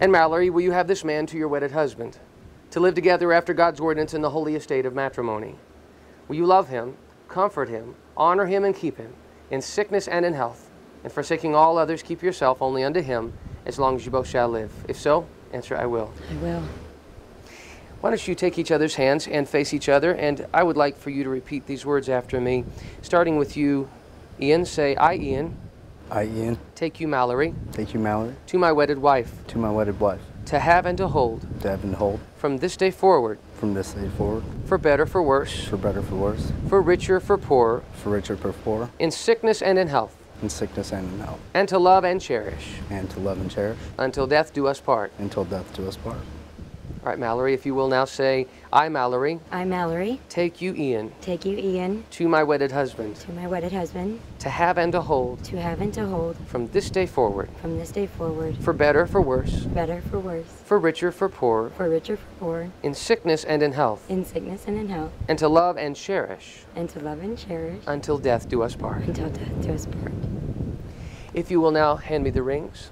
And Mallory, will you have this man to your wedded husband, to live together after God's ordinance in the holy estate of matrimony? Will you love him, comfort him, honor him, and keep him, in sickness and in health, and forsaking all others, keep yourself only unto him, as long as you both shall live? If so, answer, I will. I will. Why don't you take each other's hands and face each other? And I would like for you to repeat these words after me. Starting with you, Ian, say, I, Ian, I, Ian, take you, Mallory, take you, Mallory, to my wedded wife, to my wedded wife, to have and to hold, to have and hold, from this day forward, from this day forward, for better, for worse, for better, for worse, for richer, for poorer, for richer, for poorer. in sickness and in health, in sickness and in health, and to love and cherish, and to love and cherish, until death do us part. until death do us part. All right, Mallory, if you will now say, I, Mallory, I, Mallory, take you, Ian, take you, Ian, to my wedded husband, to my wedded husband, to have and to hold, to have and to hold, from this day forward, from this day forward, for better, for worse, better for worse, for richer, for poorer, for richer for poor, in sickness and in health, in sickness and in health, and to love and cherish, and to love and cherish, until death do us part. until death do us part. If you will now hand me the rings.